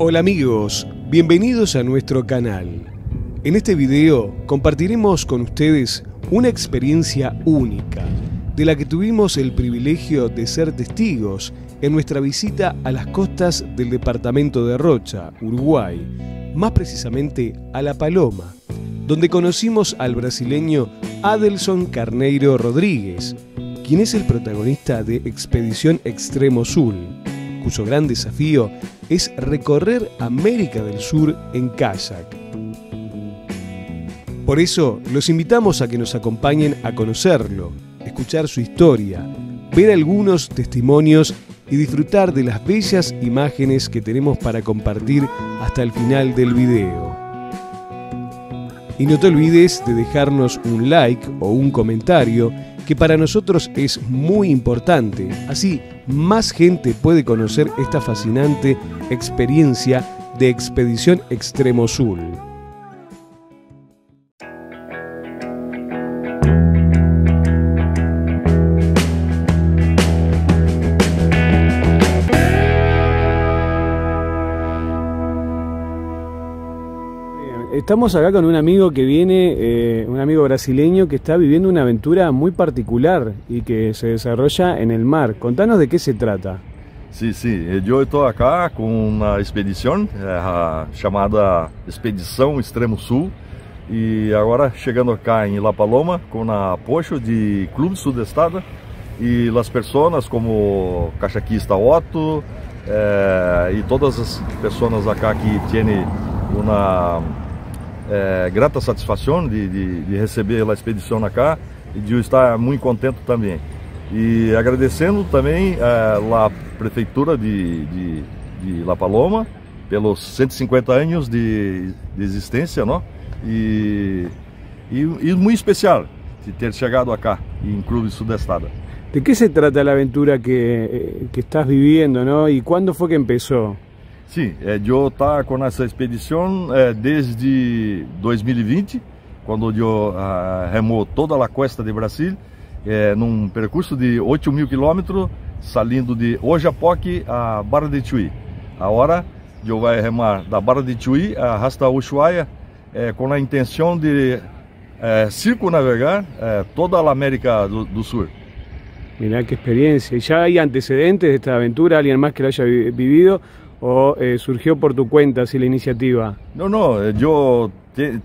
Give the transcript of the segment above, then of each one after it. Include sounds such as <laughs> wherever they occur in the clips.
Hola amigos, bienvenidos a nuestro canal. En este video compartiremos con ustedes una experiencia única de la que tuvimos el privilegio de ser testigos en nuestra visita a las costas del departamento de Rocha, Uruguay, más precisamente a La Paloma, donde conocimos al brasileño Adelson Carneiro Rodríguez, quien es el protagonista de Expedición Extremo Sur, gran desafío es recorrer América del Sur en kayak. Por eso los invitamos a que nos acompañen a conocerlo, escuchar su historia, ver algunos testimonios y disfrutar de las bellas imágenes que tenemos para compartir hasta el final del video. Y no te olvides de dejarnos un like o un comentario que para nosotros es muy importante. Así más gente puede conocer esta fascinante experiencia de Expedición Extremo Sur. Estamos acá con un amigo que viene, eh, un amigo brasileño que está viviendo una aventura muy particular y que se desarrolla en el mar. Contanos de qué se trata. Sim, sim. Eu estou aqui com uma expedição é, chamada Expedição Extremo Sul e agora chegando cá em La Paloma com apoio de Clube Sudestada e as pessoas como cachaquista Otto é, e todas as pessoas aqui que têm uma é, grata satisfação de, de, de, receber a expedição cá e de estar muito contente também. E agradecendo também é, a Prefeitura de, de, de, La Paloma pelos 150 anos de, de existência, não? E, e, e, muito especial de ter chegado cá em Clube Sudestada. ¿De qué se trata la aventura que, que estás viviendo, no? ¿Y cuándo fue que empezó? Sim, é, eu estou com essa expedição é, desde 2020, quando eu ah, remo toda a costa de Brasil, é, num percurso de 8 mil quilômetros, saindo de Ojapoque a Barra de Chuí. Agora, eu vou remar da Barra de Chuí a Ushuaia, é, com a intenção de circunnavegar é, toda a América do, Sul. Mirá qué experiencia. ¿Y ya hay antecedentes de esta aventura? ¿Alguien más que lo haya vivido? O eh, surgió por tu cuenta así la iniciativa? Não, não, eu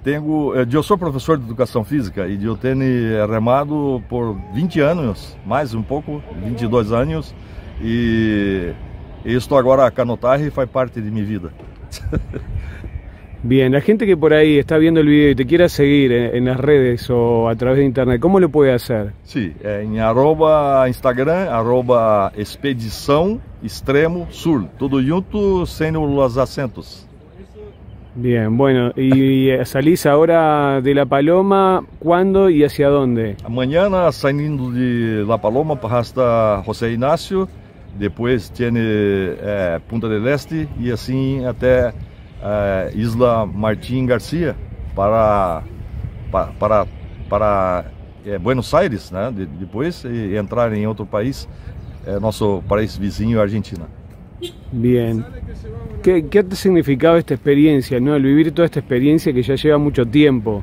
tenho, eu sou professor de educação física e eu tenho remado por 20 anos, mais um pouco, 22 anos, e, estou agora a canotaje e faz parte de minha vida. <laughs> Bien, la gente que por ahí está viendo el video y te quiera seguir en, las redes o a través de internet, ¿cómo lo puede hacer? Sí, en arroba Instagram, arroba expedición extremo sur, todo junto sin los acentos. Bien, bueno, y salís ahora de La Paloma, ¿cuándo y hacia dónde? Mañana saliendo de La Paloma hasta José Ignacio, después tiene eh, Punta del Este y así hasta eh, Isla Martín Garcia para, para, para, para eh, Buenos Aires, né? De, depois e entrar em outro país, eh, nosso país vizinho, Argentina. Bien. ¿Qué, ¿Qué ha significado esta experiencia, ¿no? el vivir toda esta experiencia que ya lleva mucho tiempo?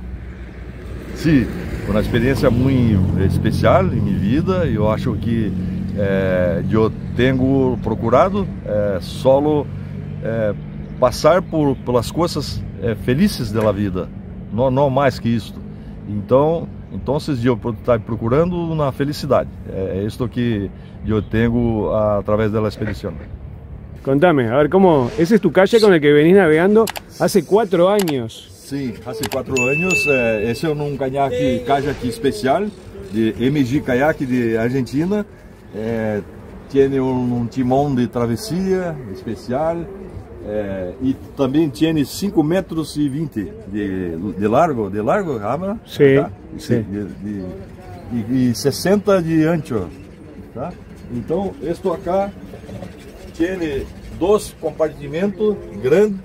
Sim, uma experiência muito especial em minha vida. Eu acho que eh, eu tenho procurado eh, solo eh, passar por pelas coisas é, felizes da vida, não, não mais que isto. Então, então eu estou procurando na felicidade. É, é isto que eu tenho através da expedição. Contame, a ver, ¿cómo? Ese es tu calle con el que venís navegando hace cuatro años. Sim, hace quatro anos. Esse é um caiaque, kayak especial de MG Kayak de Argentina. É, tem um, um timão de travessia especial. É, e também tinha 5 metros e 20 de, de largo, de largo, Ramra? Sim, tá? sim. De, de, e, e 60 de ancho, tá? Então, isto aqui tem dois compartimentos grandes,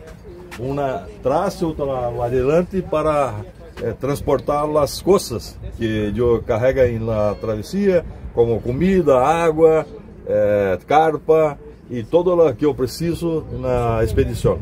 uma atrás e outra lá adelante para é, transportar as coisas que eu carrega na travessia, como comida, água, é, carpa, e todo o que eu preciso na expedição.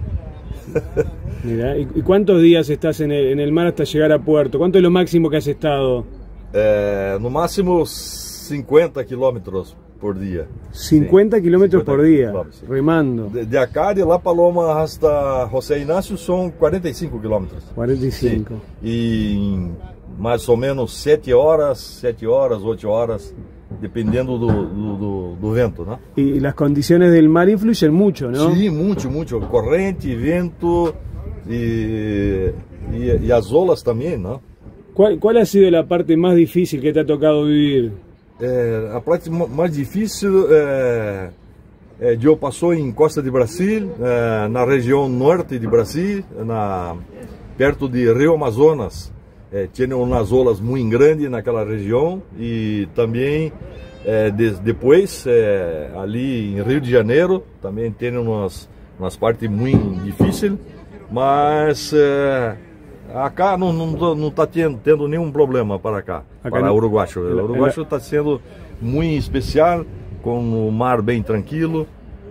<laughs> Mira, ¿y cuántos días estás en el, en el, mar hasta llegar a puerto? ¿Cuánto es lo máximo que has estado? É, no máximo 50 quilômetros por dia. 50 kilómetros por dia, remando. De, de, acá, de La Paloma hasta José Inácio, são 45 quilômetros. 45. Sim. E em mais ou menos 7 horas, 7 horas, 8 horas, dependendo do, do, do, vento, né? ¿no? E as condições do mar influem muito, não? Sim, muito, muito. Corrente, vento e as y las olas também, ¿no? Qual, ¿Cuál, ha sido a parte mais difícil que te ha tocado vivir? Eh, a parte mais difícil é. Eu yo em Costa de Brasil, na região norte de Brasil, na, perto de Rio Amazonas. É, tinha umas olas muito grandes naquela região e também é, de, depois é, ali em Rio de Janeiro também tem umas, umas partes muito difíceis, mas é, Acá não não não está tendo, tendo nenhum problema para cá, acá para o Uruguai. O Uruguai está sendo muito especial, com o mar bem tranquilo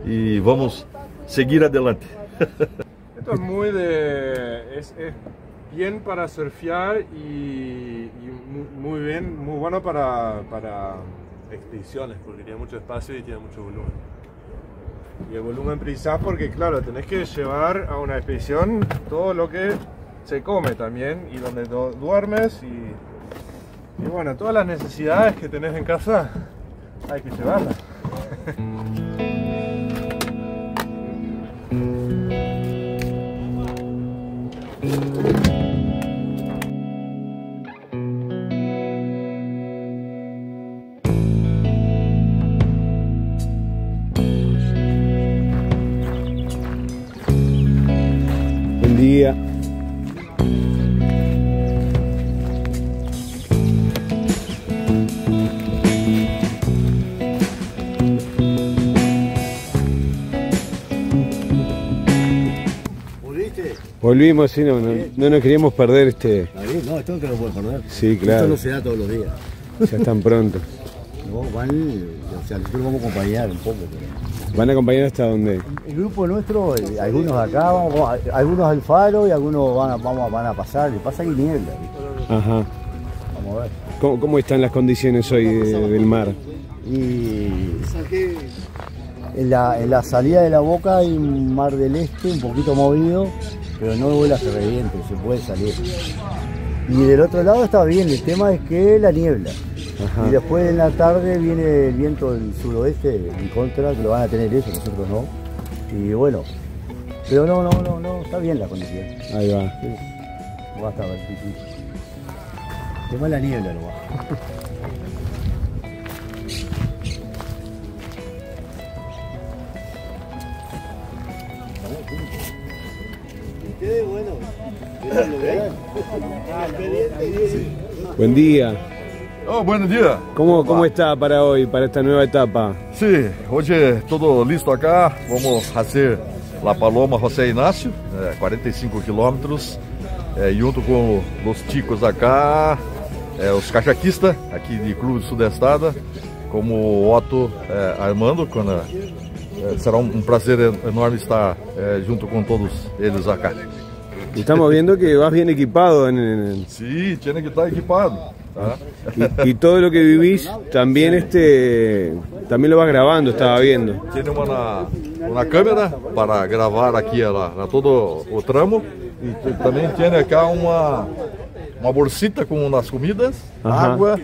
e vamos seguir adelante. <laughs> Esto es muy de. Es, es bien para surfear y, y, muy bien, muy bueno para, para expediciones, porque tiene mucho espacio y tiene mucho volumen. Y el volumen precisás porque, claro, tenés que llevar a una expedición todo lo que se come también y donde duermes y, y bueno, todas las necesidades que tenés en casa hay que llevarlas. <laughs> día. Volvimos, sí, no, no, no, nos queríamos perder este. No, esto no te lo puedes perder. Sí, claro. Esto no se da todos los días. Ya están pronto. <laughs> No, van, o sea, nosotros vamos a acompañar un poco. Pero... ¿Van a acompañar hasta dónde? El grupo nuestro, eh, algunos acá, vamos, algunos al faro y algunos van a, vamos, van a pasar. Le pasa que niebla. ¿viste? Ajá. Vamos a ver. ¿Cómo, cómo están las condiciones hoy de, del mar? Y en la, en la salida de la boca hay un mar del este un poquito movido, pero no vuela que reviente, se puede salir. Y del otro lado está bien, el tema es que la niebla. Ajá. Y después en la tarde viene el viento del suroeste en contra, que lo van a tener eso, nosotros no. Y bueno, pero no, no, no, no, está bien la condición. Ahí va. Sí. Va a estar es la niebla nomás. Ustedes, bueno, Buen día. Oh, bom dia. ¿Cómo, ¿Cómo está para hoy, para esta nueva etapa? Sim, hoje tudo listo acá. Vamos fazer La Paloma José Inácio, é, 45 quilômetros, é, junto com os ticos acá, é, os cachaquistas aqui de Clube Sudestada, como o Otto é, Armando, quando, será um, um prazer enorme estar junto com todos eles acá. Estamos viendo que vas bien equipado en, en- Sim, tinha que estar equipado. Y, y todo lo que vivís también este también lo vas grabando, estaba viendo. Tem uma, uma câmera para gravar aqui ela, na todo o tramo e te- também tem acá uma uma bolsita com as comidas, Ajá. água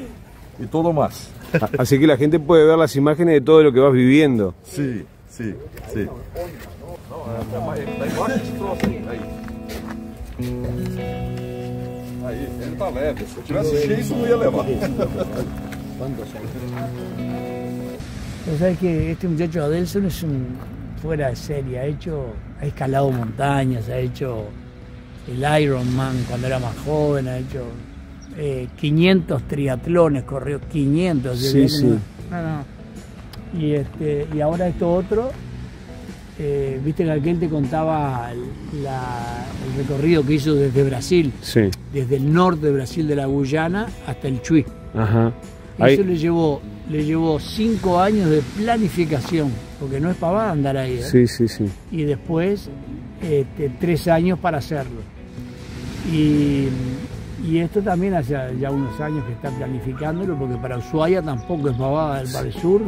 e tudo mais. A- Así que la gente puede ver las imágenes de todo lo que vas viviendo. Sim, sim, sim. Aí, ele tá leve. Se eu tivesse cheio, isso não ia levar. Pero sabes que este muchacho Adelson es un fuera de serie, ha hecho, ha escalado montañas, ha hecho el Ironman cuando era más joven, ha hecho eh, 500 triatlones, corrió 500. Sí, ¿sí? sí. No, no. Y, este, y ahora esto otro, eh, viste que aquel te contaba la- el recorrido que hizo desde Brasil, Sí. desde el norte de Brasil de la Guyana hasta el Chuy. Ajá. Eso le llevó, le llevó cinco años de planificación. porque no es pavada andar ahí. ¿eh? Sí, sí, sí. Y después este, tres años para hacerlo. Y, y esto también hace ya unos años que está planificándolo, porque para Ushuaia tampoco es pavada del Valle Sur.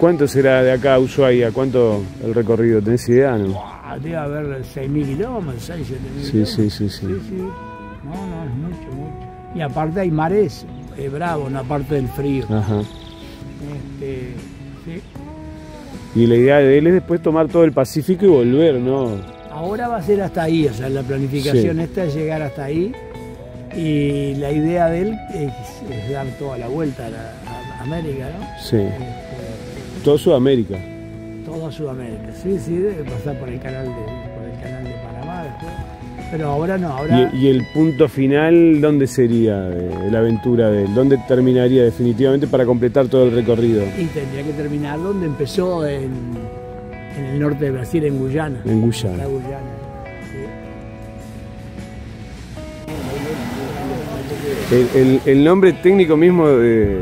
¿Cuánto será de acá a Ushuaia? ¿Cuánto el recorrido? ¿Tenés idea? No? Debe haber 6.000 kilómetros, 6, 7.000 Sí, kilómetros. sí, sí, sí. Sí, sí. No, no, es mucho, mucho. Y aparte hay mares eh, bravos, no aparte del frío. Ajá. Este, sí. Y la idea de él es después tomar todo el Pacífico y volver, ¿no? Ahora va a ser hasta ahí, o sea, la planificación Sí. esta es llegar hasta ahí. Y la idea de él es, es dar toda la vuelta a, la, a América, ¿no? Sí. Este, Todo Sudamérica. toda Sudamérica. Sí, sí, debe pasar por el canal de, por el canal de Panamá después. Pero ahora no, ahora. ¿Y, y el punto final dónde sería de, de la aventura de él? ¿Dónde terminaría definitivamente para completar todo el recorrido? Y tendría que terminar donde empezó en, en el norte de Brasil, en Guyana. En La Guyana. Guyana. El, el- el nombre técnico mismo de,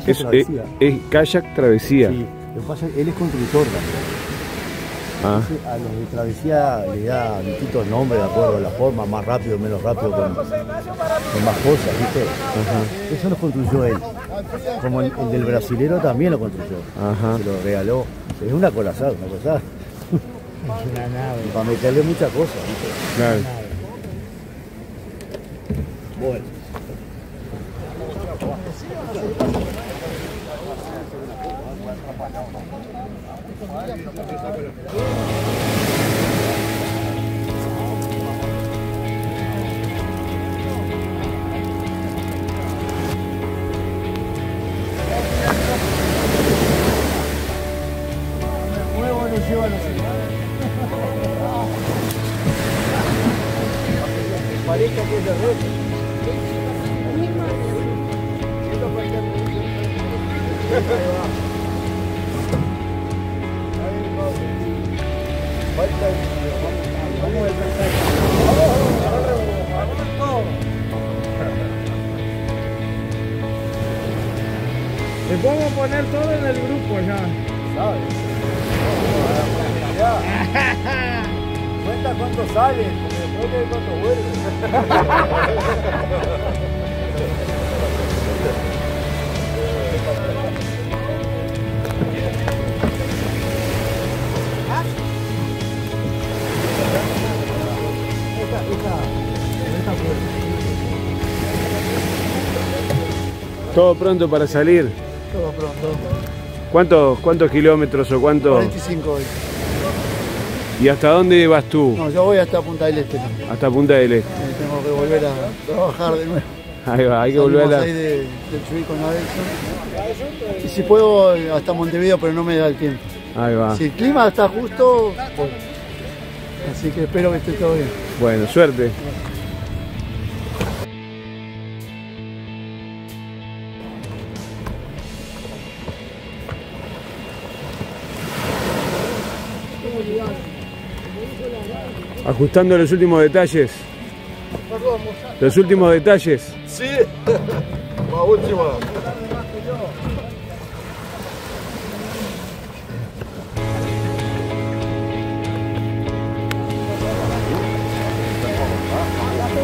Calle es, es, Travesía. es Kayak Travesía. Sí, lo que pasa es que él es constructor también. Ah, Entonces, a los de travesía le da distintos nombres de acuerdo a la forma, más rápido, menos rápido, con, con más cosas, ¿viste? Eso lo construyó él. Como el, el del brasilero también lo construyó. Se lo regaló. Es una corazada, una cosa. Es una nave. Para meterle muchas cosas, ¿viste? claro. Bueno. Смотри, как это выглядит. Внимание. Le podemos poner todo en el grupo ya. Cuenta cuánto sale, porque después que cuánto vuelve. <laughs> Todo pronto para salir. Todo pronto. ¿Cuántos, cuántos kilómetros o cuánto? 45 hoy. ¿Y hasta dónde vas tú? No, yo voy hasta Punta del Este. Hasta Punta del Este. Eh, Tengo que volver a trabajar de nuevo. Ahí va, hay que volver a Salimos la... ahí de, del Chuy con Adelson. Y si puedo, hasta Montevideo, pero no me da el tiempo. Ahí va. Si el clima está justo, voy. Así que espero que esté todo bien. Bueno, suerte. Ajustando los últimos detalles. Los últimos detalles. Sí, <laughs> uma última.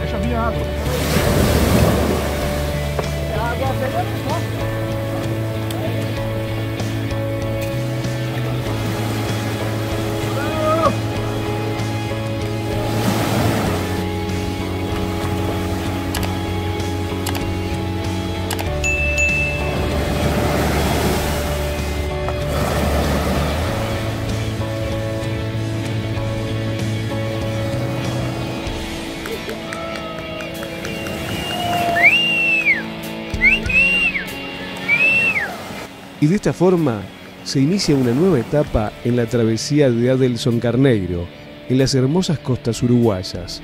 Deixa vir água. A água, pegou Y de esta forma se inicia una nueva etapa en la travesía de Adelson Carneiro, en las hermosas costas uruguayas.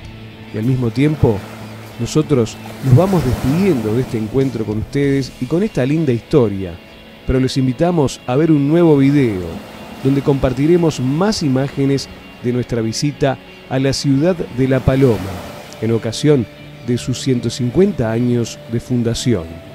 Y al mismo tiempo, nosotros nos vamos despidiendo de este encuentro con ustedes y con esta linda historia, pero los invitamos a ver un nuevo video, donde compartiremos más imágenes de nuestra visita a la ciudad de La Paloma, en ocasión de sus 150 años de fundación.